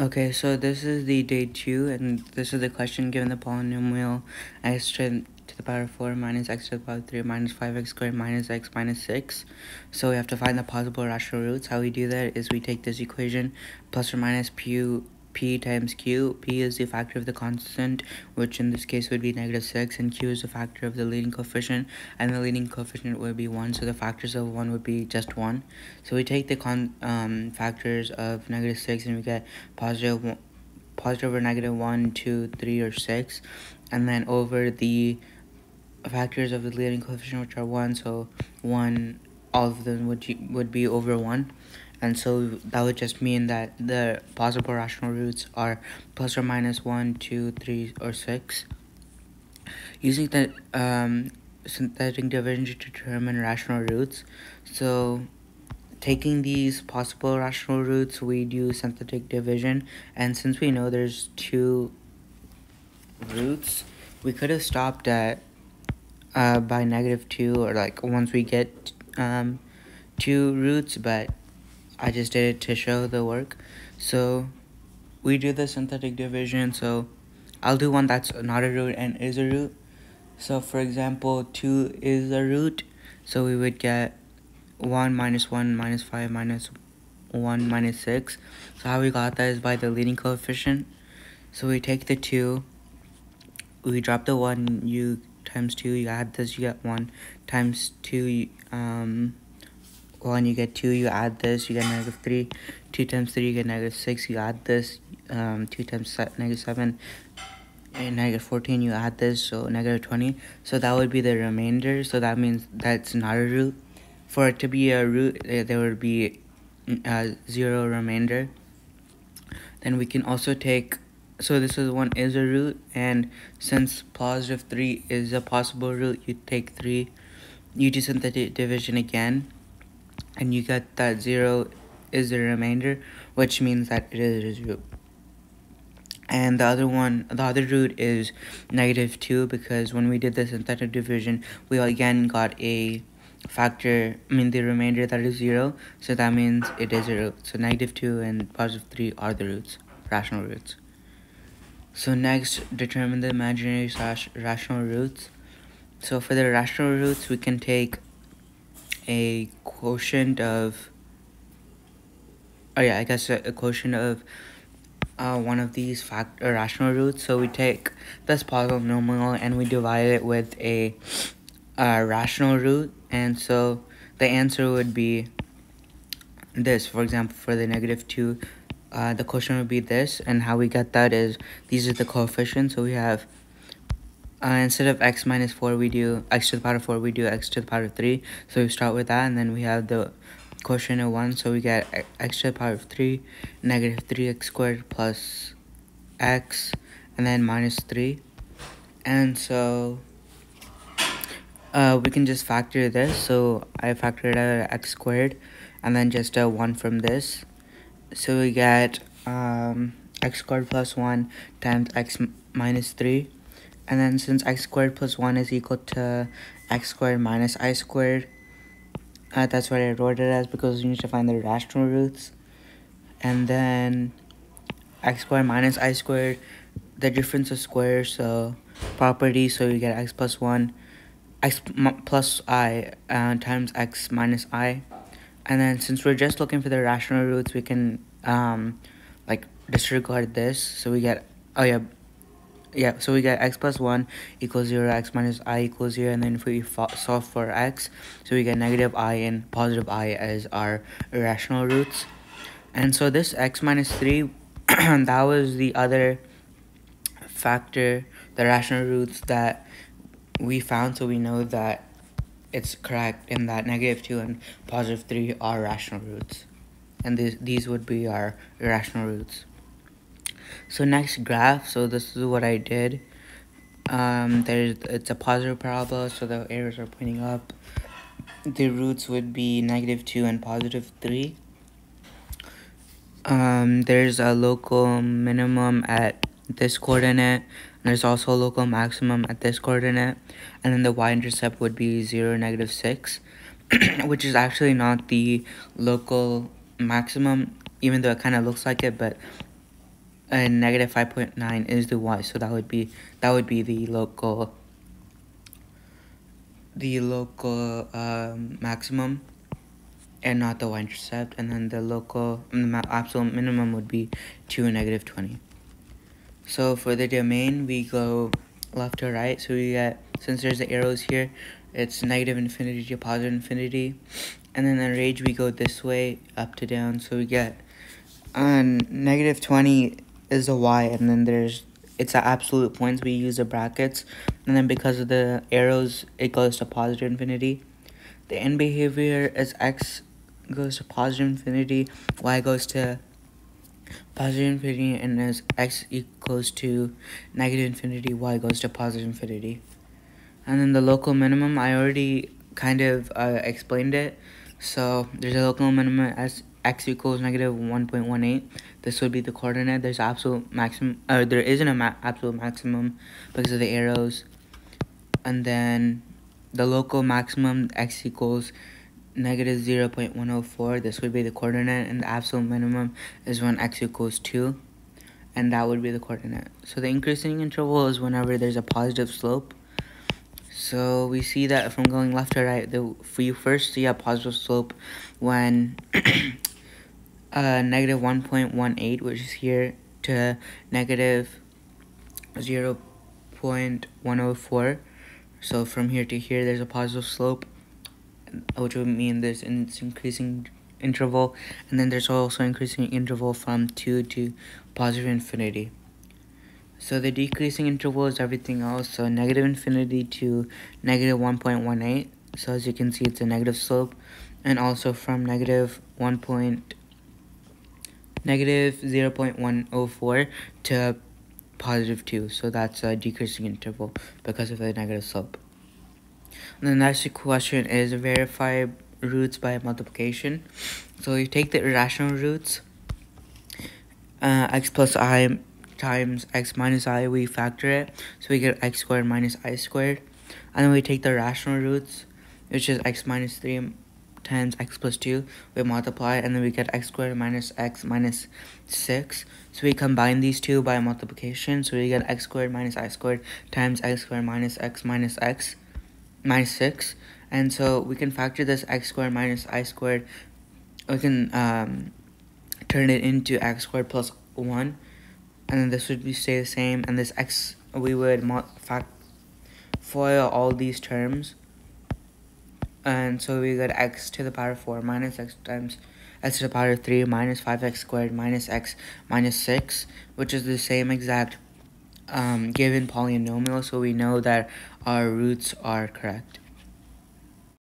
Okay, so this is the day two, and this is the question given the polynomial x to, to the power 4 minus x to the power 3 minus 5x squared minus x minus 6. So we have to find the possible rational roots. How we do that is we take this equation plus or minus pu p times q. p is the factor of the constant, which in this case would be negative 6, and q is the factor of the leading coefficient, and the leading coefficient would be 1, so the factors of 1 would be just 1. So we take the con um, factors of negative 6 and we get positive, positive or negative 1, 2, 3, or 6, and then over the factors of the leading coefficient, which are 1, so 1, all of them would, would be over 1 and so that would just mean that the possible rational roots are plus or minus 1 2 3 or 6 using the um, synthetic division to determine rational roots. So taking these possible rational roots we do synthetic division. And since we know there's two roots we could have stopped at uh, by negative 2 or like once we get um, two roots but I just did it to show the work. So we do the synthetic division. So I'll do one that's not a root and is a root. So for example, 2 is a root. So we would get 1 minus 1 minus 5 minus 1 minus 6. So how we got that is by the leading coefficient. So we take the 2, we drop the 1, you times 2, you add this, you get 1 times 2, um, 1 you get 2 you add this you get negative 3 2 times 3 you get negative 6 you add this um, 2 times negative 7 and negative 14 you add this so negative 20 so that would be the remainder so that means that's not a root. For it to be a root there would be a uh, zero remainder. Then we can also take so this is one is a root and since positive 3 is a possible root you take 3 you do synthetic division again and you get that 0 is the remainder which means that it is a root. And the other one the other root is negative 2 because when we did the synthetic division we again got a factor I mean the remainder that is 0 so that means it is a root. So negative 2 and positive 3 are the roots rational roots. So next determine the imaginary slash rational roots. So for the rational roots we can take a quotient of oh yeah i guess a, a quotient of uh, one of these fact or rational roots. So we take this polynomial and we divide it with a uh, rational root. And so the answer would be this. For example for the negative 2 uh, the quotient would be this. And how we get that is these are the coefficients. So we have uh, instead of x minus 4 we do x to the power of 4 we do x to the power of 3 so we start with that and then we have the quotient of 1 so we get x to the power of 3 negative 3x squared plus x and then minus 3 and so uh, we can just factor this. So I factored out x squared and then just a 1 from this. So we get um, x squared plus 1 times x minus 3 and then since x squared plus 1 is equal to x squared minus i squared, uh, that's what I wrote it as because you need to find the rational roots. And then x squared minus i squared, the difference of squares, so property, so you get x plus 1, x plus i uh, times x minus i. And then since we're just looking for the rational roots, we can um, like disregard this. So we get, oh yeah, yeah, so we get x plus 1 equals 0, x minus i equals 0, and then if we solve for x, so we get negative i and positive i as our irrational roots. And so this x minus 3, that was the other factor, the rational roots that we found, so we know that it's correct in that negative 2 and positive 3 are rational roots. And these, these would be our irrational roots so next graph so this is what I did. Um, there's it's a positive parabola so the arrows are pointing up. The roots would be negative 2 and positive 3 um, there's a local minimum at this coordinate and there's also a local maximum at this coordinate. And then the y-intercept would be 0 negative 6 which is actually not the local maximum even though it kind of looks like it but and negative 5.9 is the y so that would be that would be the local the local um, maximum and not the y-intercept. And then the local the absolute minimum would be 2 and negative 20 so for the domain we go left to right. So we get since there's the arrows here it's negative infinity to positive infinity. And then the range we go this way up to down. So we get on negative 20 is a y and then there's it's the absolute points we use the brackets and then because of the arrows it goes to positive infinity. The end behavior is x goes to positive infinity y goes to positive infinity and as x equals to negative infinity y goes to positive infinity. And then the local minimum i already kind of uh, explained it. So there's a local minimum as x equals negative 1.18 this would be the coordinate. There's absolute maximum uh, there isn't a ma absolute maximum because of the arrows. And then the local maximum x equals negative 0.104 this would be the coordinate and the absolute minimum is when x equals 2 and that would be the coordinate. So the increasing interval is whenever there's a positive slope. So we see that from going left to right the you first see a positive slope when uh, negative 1.18, which is here, to negative 0 0.104. So from here to here, there's a positive slope, which would mean there's an increasing interval, and then there's also increasing interval from 2 to positive infinity. So the decreasing interval is everything else, so negative infinity to negative 1.18. So as you can see, it's a negative slope, and also from negative 1 negative 0.104 to positive 2. So that's a decreasing interval because of the negative slope. And the next question is verify roots by multiplication. So you take the irrational roots, uh, x plus i times x minus i, we factor it. So we get x squared minus i squared. And then we take the rational roots, which is x minus 3 times x plus 2 we multiply and then we get x squared minus x minus 6 so we combine these two by multiplication. So we get x squared minus i squared times x squared minus x minus x minus 6 and so we can factor this x squared minus i squared. We can um, turn it into x squared plus 1 and then this would be stay the same. And this x we would fact FOIL all these terms and so we get x to the power 4 minus x times x to the power 3 minus 5x squared minus x minus 6 which is the same exact um, given polynomial. So we know that our roots are correct